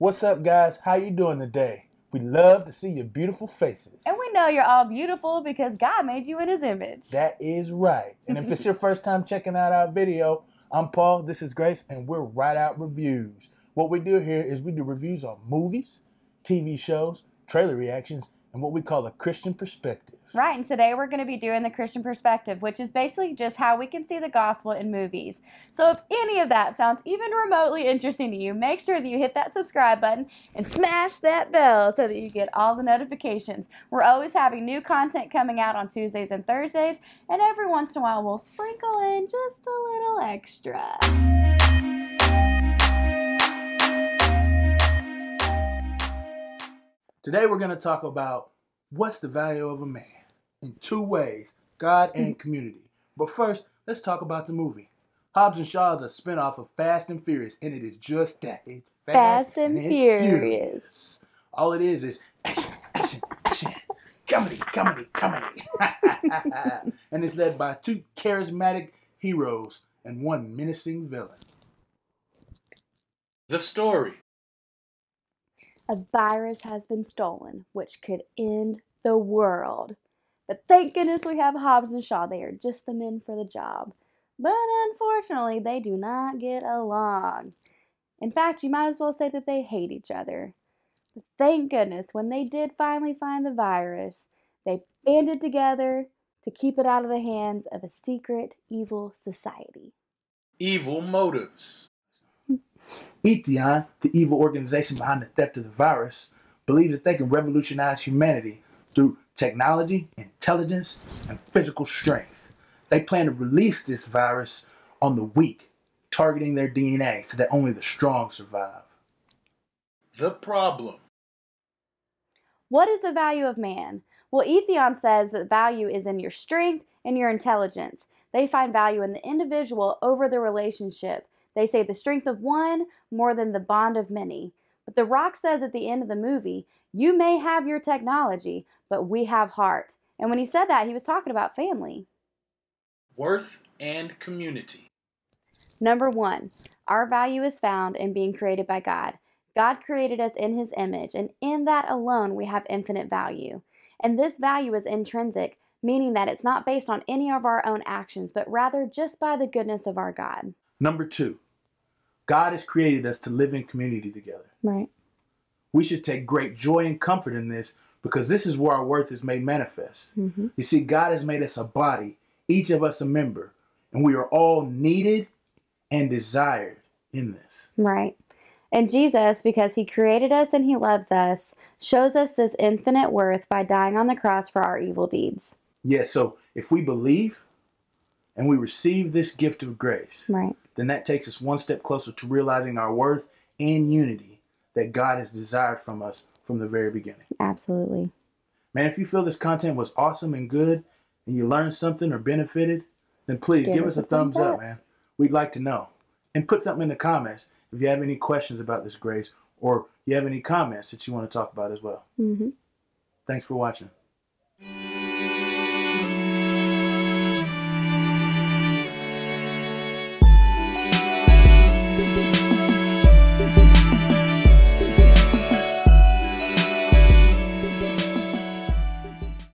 What's up, guys? How you doing today? We love to see your beautiful faces. And we know you're all beautiful because God made you in his image. That is right. And if it's your first time checking out our video, I'm Paul, this is Grace, and we're Rideout Reviews. What we do here is we do reviews on movies, TV shows, trailer reactions, and what we call a Christian perspective. Right, and today we're going to be doing the Christian perspective, which is basically just how we can see the gospel in movies. So if any of that sounds even remotely interesting to you, make sure that you hit that subscribe button and smash that bell so that you get all the notifications. We're always having new content coming out on Tuesdays and Thursdays, and every once in a while we'll sprinkle in just a little extra. Today we're going to talk about what's the value of a man in two ways God and mm-hmm. community. But first, let's talk about the movie. Hobbs and Shaw is a spinoff of Fast and Furious, and it is just that. It's Fast and it's Furious. All it is is action, action, action, comedy, comedy, comedy. and it's led by two charismatic heroes and one menacing villain. The story. A virus has been stolen, which could end the world. But thank goodness we have Hobbs and Shaw. They are just the men for the job. But unfortunately, they do not get along. In fact, you might as well say that they hate each other. But thank goodness, when they did finally find the virus, they banded together to keep it out of the hands of a secret evil society. Evil motives. Etheon, the evil organization behind the theft of the virus, believes that they can revolutionize humanity through technology, intelligence, and physical strength. They plan to release this virus on the weak, targeting their DNA so that only the strong survive. The problem. What is the value of man? Well, Etheon says that value is in your strength and your intelligence. They find value in the individual over the relationship. They say the strength of one more than the bond of many. But The Rock says at the end of the movie, you may have your technology, but we have heart. And when he said that, he was talking about family. Worth and community. Number one, our value is found in being created by God. God created us in his image, and in that alone, we have infinite value. And this value is intrinsic, meaning that it's not based on any of our own actions, but rather just by the goodness of our God. Number two, God has created us to live in community together. Right. We should take great joy and comfort in this because this is where our worth is made manifest. Mm-hmm. You see, God has made us a body, each of us a member, and we are all needed and desired in this. Right. And Jesus, because he created us and he loves us, shows us this infinite worth by dying on the cross for our evil deeds. Yes, so if we believe and we receive this gift of grace, Right. then that takes us one step closer to realizing our worth and unity that God has desired from us from the very beginning. Absolutely. Man, if you feel this content was awesome and good and you learned something or benefited, then please give, us a thumbs up, man. We'd like to know. And put something in the comments if you have any questions about this grace or you have any comments that you want to talk about as well. Mm-hmm. Thanks for watching.